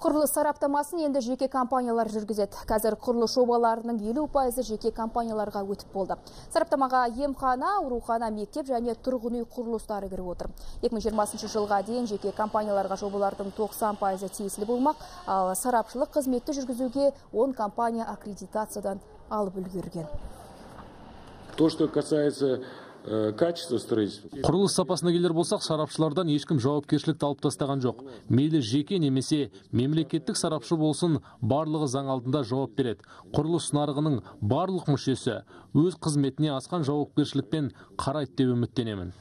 Құрылыс сараптамасын енді жеке компаниялар жүргізеді. Қазір құрылыс жобаларының елу пайызы жеке компанияларға өтіп болды. Сараптамаға емхана, аурухана, мектеп және тұрғын үй құрылыстары кіріп отыр. 2020 жылға дейін жеке компанияларға жобалардың 90 пайызы тиесілі болмақ, ал сарапшылық қызметті жүргізуге 10 компания аккредитациядан алып үлгерген. То, что касается э, качества строительства. құрылыс сапасына келер болсақ сарапшылардан ешкім жауапкершілікті алып тастаған жоқ. Мейлі жеке немесе мемлекеттік сарапшы болсын барлығы заң алдында жауап береді. Құрылыс нарығының барлық мүшесі өз қызметіне асқан жауапкершілікпен қарайды деп үміттенемін.